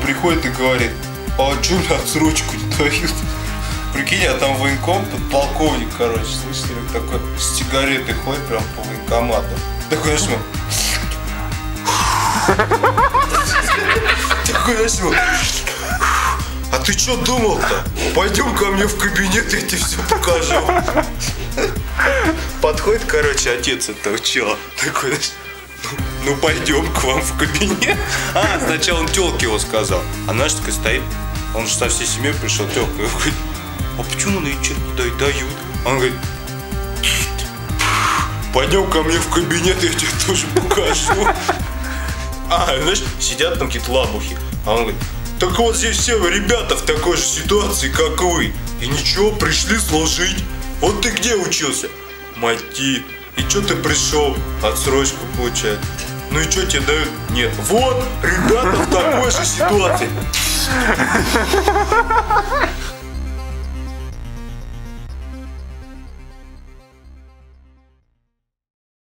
приходит и говорит, а что мне отсрочку не дают? Прикинь, а там военком, подполковник, короче, слышите, такой с сигаретой ходит прям по военкомату. Такой, знаешь, такой, знаешь, а ты что думал-то? Пойдем ко мне в кабинет, я тебе все покажу. Подходит, короче, отец этого чела. Такой, знаешь, ну, пойдем к вам в кабинет. А, сначала он телке его сказал. А наш такой стоит. Он же со всей семьей пришел, телка. говорит, а почему на не дают? Он говорит, пойдем ко мне в кабинет, я тебе тоже покажу. А, знаешь, сидят там какие-то лабухи. А он говорит, так вот здесь все ребята в такой же ситуации, как вы. И ничего, пришли сложить. Вот ты где учился? Мати. И что ты пришел? Отсрочку получать. Ну и что тебе дают? Нет. Вот, ребята в такой же ситуации.